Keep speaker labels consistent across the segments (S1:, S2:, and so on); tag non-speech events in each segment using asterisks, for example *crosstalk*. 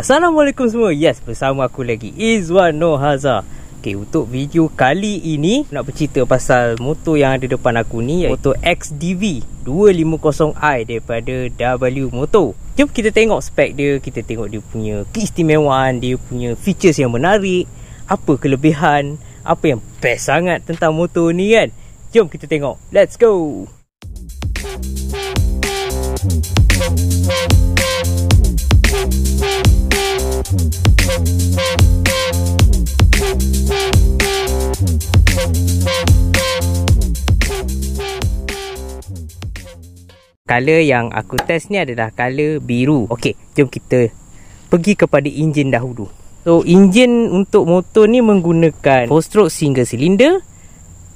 S1: Assalamualaikum semua. Yes bersama aku lagi Izwan Nohaza. Okay untuk video kali ini Nak bercerita pasal motor yang ada depan aku ni Motor XDV 250i daripada W Motor. Jom kita tengok spek dia Kita tengok dia punya keistimewaan Dia punya features yang menarik Apa kelebihan Apa yang best sangat tentang motor ni kan. Jom kita tengok. Let's go Color yang aku test ni adalah color biru. Okey, jom kita pergi kepada enjin dahulu. So, enjin untuk motor ni menggunakan 4-stroke single cylinder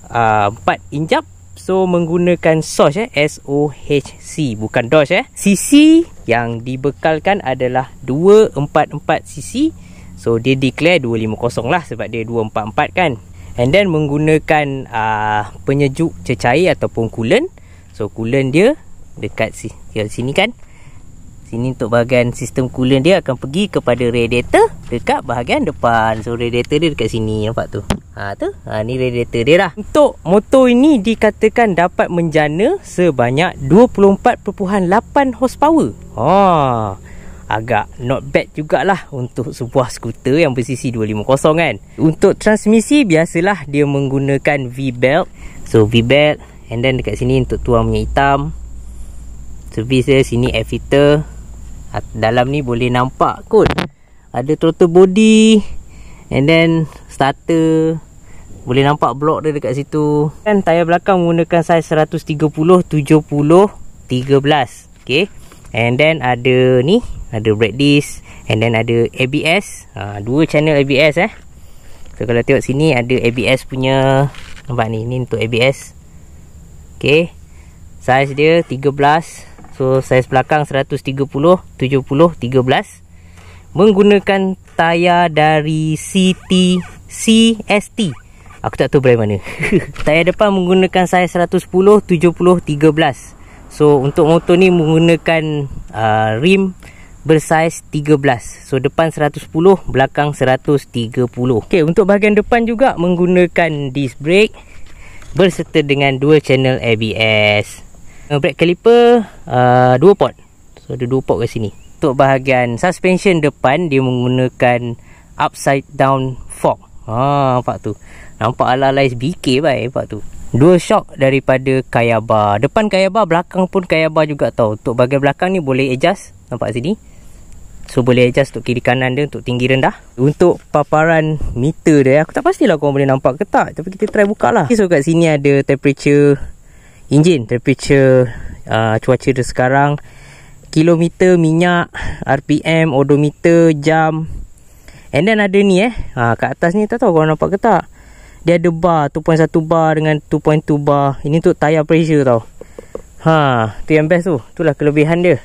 S1: uh, 4 injap. So, menggunakan SOHC eh S-O-H-C Bukan DOS eh. CC yang dibekalkan adalah 244cc So, dia declare 250 lah sebab dia 244 kan. And then menggunakan uh, penyejuk cecair ataupun coolant. So, coolant dia dekat sini kan? Sini untuk bahagian sistem coolant dia akan pergi kepada radiator dekat bahagian depan. So radiator dia dekat sini nampak tu? Ha tu? Ha ni radiator dia lah. Untuk motor ini dikatakan dapat menjana sebanyak 24.8 horsepower. Ha agak not bad jugalah untuk sebuah skuter yang bersisi 250 kan? Untuk transmisi biasalah dia menggunakan V-belt. So V-belt and then dekat sini untuk tuang punya hitam servis dia sini air filter dalam ni boleh nampak kot. Ada throttle body and then starter. Boleh nampak block dia dekat situ. Kan tayar belakang menggunakan saiz 130 70 13 okay and then ada ni ada brake disc and then ada ABS ha, dua channel ABS eh. So kalau tengok sini ada ABS punya nampak ni ni untuk ABS okay saiz dia 13 So saiz belakang 130 70 13 menggunakan tayar dari CT CST. Aku tak tahu brand mana. *laughs* tayar depan menggunakan saiz 110 70 13. So untuk motor ni menggunakan uh, rim bersaiz 13. So depan 110, belakang 130. Okey, untuk bahagian depan juga menggunakan disc brake berserta dengan dua channel ABS uh, brake caliper uh, dua port so ada dua port kat sini. Untuk bahagian suspension depan dia menggunakan upside down fork. Ha nampak tu. Nampak ala-ala SBK bai nampak tu. Dua shock daripada Kayaba depan Kayaba belakang pun Kayaba juga tau. Untuk bahagian belakang ni boleh adjust. Nampak sini? So boleh adjust untuk kiri kanan dia Untuk tinggi rendah. Untuk paparan meter dia Aku tak pastilah korang boleh nampak ke tak. Tapi kita try buka lah. So kat sini ada temperature enjin temperature uh, cuaca dia sekarang kilometer minyak RPM odometer jam. And then ada ni eh. Ha, kat atas ni tak tahu korang nampak ke tak? Dia ada bar 2.1 bar dengan 2.2 bar. Ini untuk tayar pressure tau. Ha tu yang best tu. Itulah kelebihan dia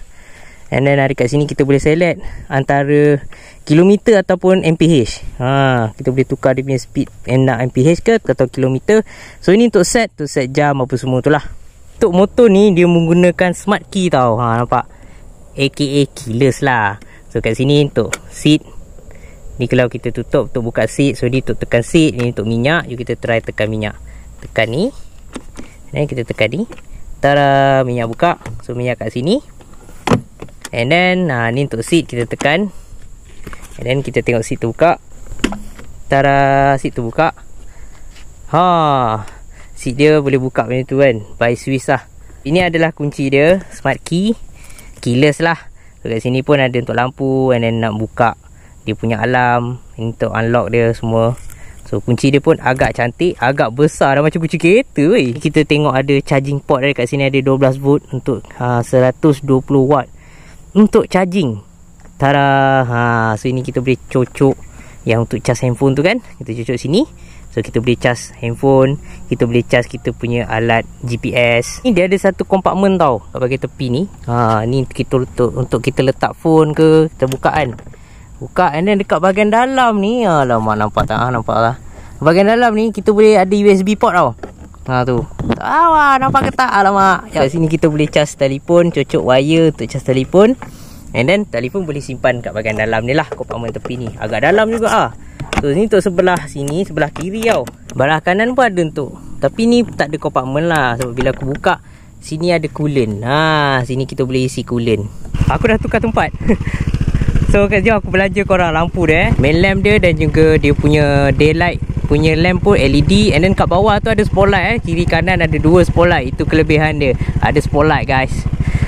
S1: and then ada kat sini kita boleh select antara kilometer ataupun MPH ha kita boleh tukar dia punya speed nak MPH ke atau kilometer. So ini untuk set tu set jam apa semua tu lah. Untuk motor ni dia menggunakan smart key tau. Ha nampak? Aka keyless lah. So kat sini untuk seat. Ni kalau kita tutup untuk buka seat. So ni untuk tekan seat ni untuk minyak. Jom kita try tekan minyak. Tekan ni. Dan kita tekan ni. Tara minyak buka. So minyak kat sini and then ha, ni untuk seat kita tekan. And then kita tengok seat tu buka Tara Seat tu buka Ha Seat dia boleh buka macam tu kan. By Swiss lah. Ini adalah kunci dia Smart key. Keyless lah. So, Kat sini pun ada untuk lampu And then nak buka. Dia punya alarm Ini untuk unlock dia semua. So kunci dia pun agak cantik Agak besar dah macam kunci kereta weh. Kita tengok ada charging port dia Kat sini ada 12 volt Untuk ha, 120 watt Untuk charging. Tara ha, So ini kita boleh cocok Yang untuk cas handphone tu kan? Kita cocok sini. So kita boleh cas handphone. Kita boleh cas kita punya alat GPS Ni dia ada satu kompartmen tau Kat bahagian tepi ni. Ha, Ni kita untuk, untuk kita letak phone ke Kita buka kan? Buka and then dekat bahagian dalam ni Alamak nampak tak? Ha, Nampak lah. Bahagian dalam ni kita boleh ada USB port tau Ha tu. Awak nampak ke tak? Alamak. Kat sini kita boleh cas telefon Cocok wire untuk cas telefon. And then telefon boleh simpan kat bahagian dalam ni lah Kompartmen tepi ni. Agak dalam juga ah. So ni untuk sebelah sini Sebelah kiri tau. Belah kanan pun ada untuk. Tapi ni tak ada kompartmen lah Sebab bila aku buka Sini ada coolant. Ha, Sini kita boleh isi coolant. Aku dah tukar tempat. *laughs* So kejap aku belanja korang lampu dia eh. Main lamp dia dan juga dia punya daylight Punya lamp pun LED And then kat bawah tu ada spotlight eh. Kiri kanan ada dua spotlight Itu kelebihan dia. Ada spotlight guys.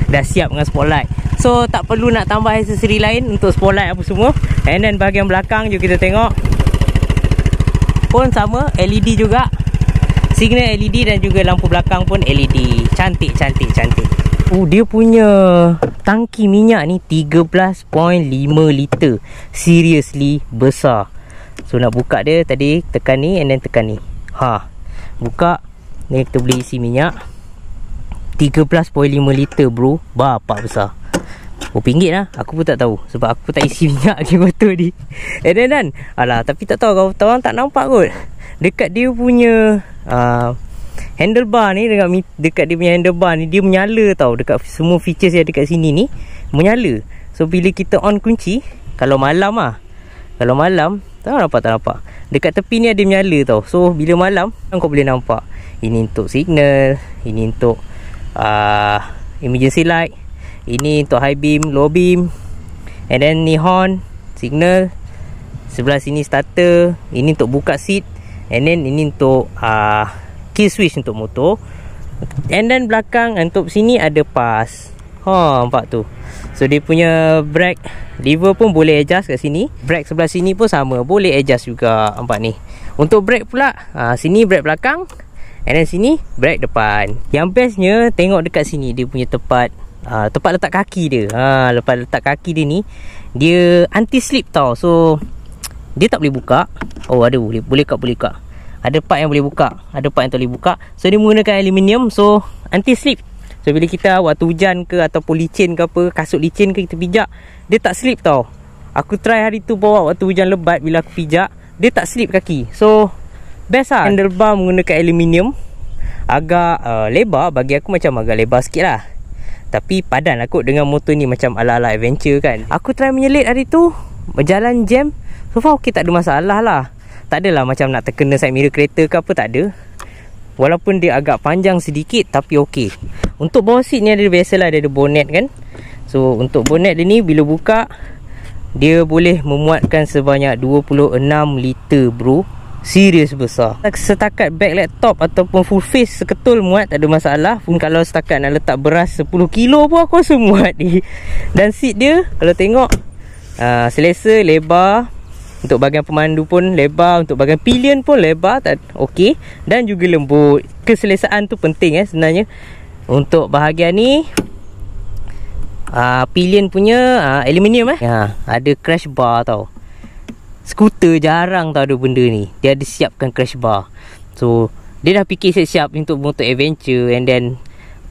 S1: Dah siap dengan spotlight. So tak perlu nak tambah aksesori lain Untuk spotlight apa semua. And then bahagian belakang juga kita tengok. Pun sama LED juga. Signal LED dan juga lampu belakang pun LED Cantik cantik cantik. Oh dia punya tangki minyak ni 13.5 liter. Seriously besar So nak buka dia tadi tekan ni and then tekan ni. Ha. Buka. Ni kita boleh isi minyak. 13.5 liter bro. Bapak besar. RM1 lah. Aku pun tak tahu. Sebab aku tak isi *laughs* minyak di motor ni. And then kan Alah tapi tak tahu. Kau orang tak nampak kot. Dekat dia punya uh, Handlebar ni dekat, dekat dia punya handlebar ni Dia menyala tau. Dekat semua features yang dekat sini ni Menyala. So bila kita on kunci Kalau malam lah Kalau malam Tak nampak tak nampak Dekat tepi ni ada menyala tau. So bila malam Kau boleh nampak. Ini untuk signal Ini untuk uh, Emergency light ini untuk high beam, low beam And then ni horn Signal Sebelah sini starter Ini untuk buka seat And then ini untuk uh, Key switch untuk motor And then belakang Untuk sini ada pas Ha, nampak tu. So dia punya brake Lever pun boleh adjust kat sini. Brake sebelah sini pun sama Boleh adjust juga Nampak ni. Untuk brake pula ha, Sini brake belakang And then sini Brake depan. Yang bestnya Tengok dekat sini Dia punya tempat Ha, tempat letak kaki dia. Ha, Lepas letak kaki dia ni Dia anti-slip tau. So Dia tak boleh buka. Oh ada boleh Boleh kat boleh kat Ada part yang boleh buka Ada part yang tak boleh buka. So dia menggunakan aluminium. So anti-slip So bila kita waktu hujan ke Ataupun licin ke apa Kasut licin ke kita pijak Dia tak slip tau. Aku try hari tu bawa waktu hujan lebat Bila aku pijak Dia tak slip kaki. So Best lah. Handlebar menggunakan aluminium. Agak uh, lebar Bagi aku macam agak lebar sikit lah. Tapi padan lah kot dengan motor ni macam ala-ala adventure kan. Aku try menyelit hari tu Berjalan jam. So far okay tak ada masalah lah. Tak adalah macam nak terkena side mirror kereta ke apa tak ada Walaupun dia agak panjang sedikit Tapi okey. Untuk bawah seat ni ada biasalah Dia ada bonnet kan? So untuk bonnet dia ni Bila buka Dia boleh memuatkan sebanyak 26 liter bro. Serius besar. Setakat bag laptop Ataupun full face Seketul muat Tak ada masalah. Pun kalau setakat nak letak beras 10 kilo pun Aku rasa muat ni. Dan seat dia Kalau tengok uh, Selesa Lebar Untuk bahagian pemandu pun Lebar Untuk bahagian pilion pun lebar tak, Okey. Dan juga lembut. Keselesaan tu penting eh sebenarnya. Untuk bahagian ni uh, Pilion punya uh, Aluminium eh. Ya, Ada crash bar tau. Skuter jarang tau ada benda ni. Dia ada siapkan crash bar. So Dia dah fikir siap-siap Untuk motor adventure And then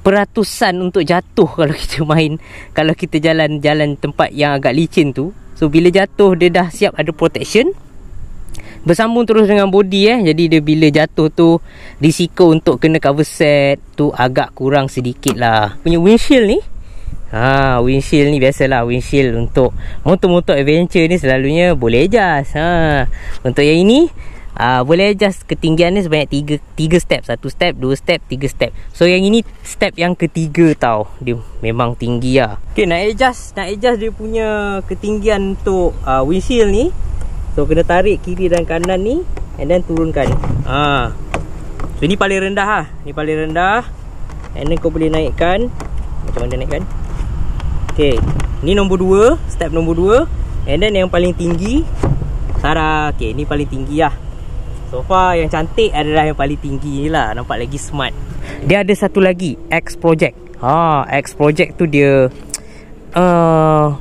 S1: Peratusan untuk jatuh *laughs* Kalau kita main Kalau kita jalan-jalan Tempat yang agak licin tu. So bila jatuh Dia dah siap ada protection. Bersambung terus dengan body eh. Jadi dia bila jatuh tu Risiko untuk kena cover set Tu agak kurang sedikit lah. Punya windshield ni? Ha, windshield ni biasalah. Windshield untuk motor-motor adventure ni selalunya boleh adjust. Ha, untuk yang ini uh, boleh adjust ketinggian ni sebanyak 3 3 step, satu step, dua step, tiga step. So yang ini step yang ketiga tau. Dia memang tinggi lah. Okey, nak adjust, nak adjust dia punya ketinggian untuk uh, windshield ni. So kena tarik kiri dan kanan ni and then turunkan. Ha. So ni paling rendah ah. Ni paling rendah. And then kau boleh naikkan. Macam mana naikkan? Okay Ni nombor 2 Step nombor 2 And then yang paling tinggi Sarah Okay ni paling tinggi lah So far yang cantik adalah yang paling tinggi ni lah. Nampak lagi smart. Dia ada satu lagi X Project. Ha, X Project tu dia *tsk* uh,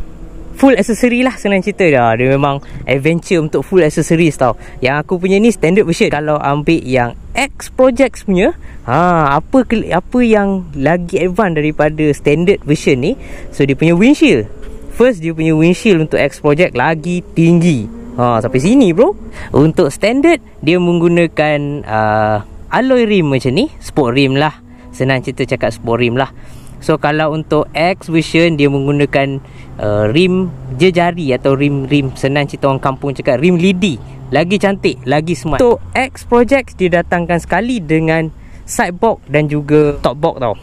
S1: Full accessory lah senang cerita dah Dia memang adventure untuk full accessories tau. Yang aku punya ni standard version. Kalau ambil yang X Project punya ha, apa apa yang lagi advance daripada standard version ni? So dia punya windshield. First dia punya windshield untuk X Project lagi tinggi ha, Sampai sini bro Untuk standard dia menggunakan uh, alloy rim macam ni Sport rim lah Senang cerita cakap sport rim lah So kalau untuk X version dia menggunakan uh, rim jejari atau rim-rim senang cerita orang kampung cakap rim lidi. Lagi cantik, lagi smart. Untuk X Project dia datangkan sekali dengan side box dan juga top box tau.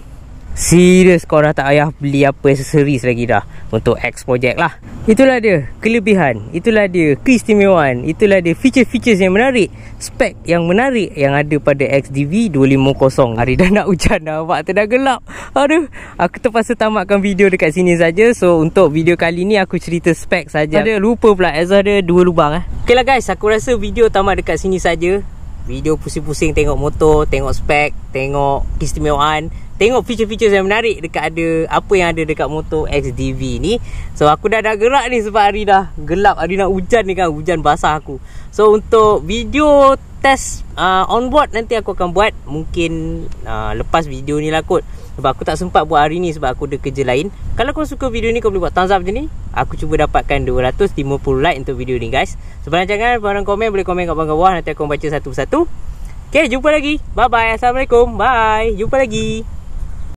S1: Serius kau dah tak payah beli apa accessories lagi dah Untuk X Project lah Itulah dia kelebihan Itulah dia keistimewaan Itulah dia feature-features yang menarik Spek yang menarik Yang ada pada XDV 250 Hari dah nak hujan dah Nampak tu dah gelap Aduh Aku terpaksa tamatkan video dekat sini saja. So untuk video kali ni Aku cerita spek saja. Ada lupa pula Exhaust ada dua lubang eh. Okay lah guys Aku rasa video tamat dekat sini saja. Video pusing-pusing tengok motor Tengok spek Tengok keistimewaan tengok feature-feature yang menarik dekat ada apa yang ada dekat motor XDV ni. So aku dah dah gerak ni sebab hari dah gelap, hari nak hujan ni kan, hujan basah aku. So untuk video test uh, on board nanti aku akan buat mungkin uh, lepas video ni lah kot. Sebab aku tak sempat buat hari ni sebab aku ada kerja lain. Kalau kau suka video ni kau boleh buat thumbs up macam ni. Aku cuba dapatkan 250 like untuk video ni guys. Sebenarnya jangan korang komen boleh komen kat bawah nanti aku baca satu-satu. Okay, jumpa lagi. Bye bye. Assalamualaikum. Bye. Jumpa lagi.